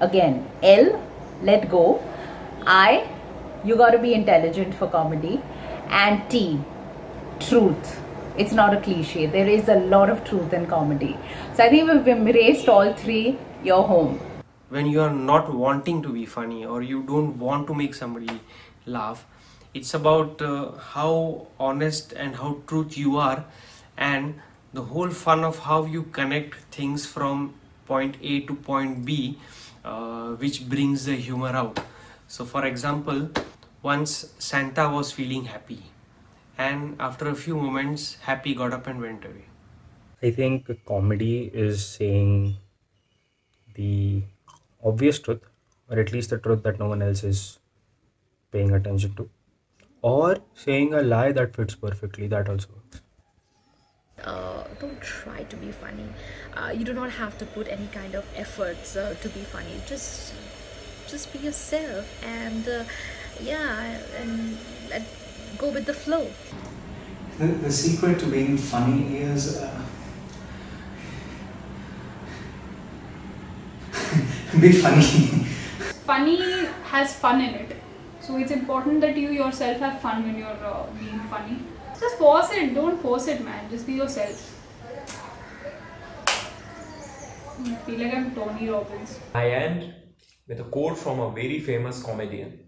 again, L, let go. I, you got to be intelligent for comedy. And T, truth. It's not a cliche. There is a lot of truth in comedy. So I think we've embraced all three. You're home. when you are not wanting to be funny or you don't want to make somebody laugh it's about uh, how honest and how truth you are and the whole fun of how you connect things from point a to point b uh, which brings the humor out so for example once santa was feeling happy and after a few moments happy got up and went away I think comedy is saying the obvious truth, or at least the truth that no one else is paying attention to, or saying a lie that fits perfectly. That also works. uh, don't try to be funny. Uh, you do not have to put any kind of efforts uh, to be funny. Just, just be yourself, and uh, yeah, and let go with the flow. The, the secret to being funny is uh, be funny. funny has fun in it so it's important that you yourself have fun when you're uh, being funny just force it don't force it man just be yourself I feel like I'm Tony Robbins. I end with a quote from a very famous comedian.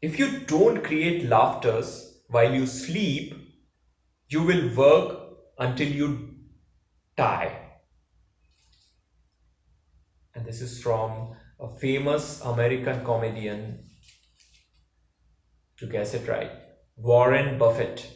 If you don't create laughters while you sleep, you will work until you die. And this is from a famous American comedian, to guess it right, Warren Buffett.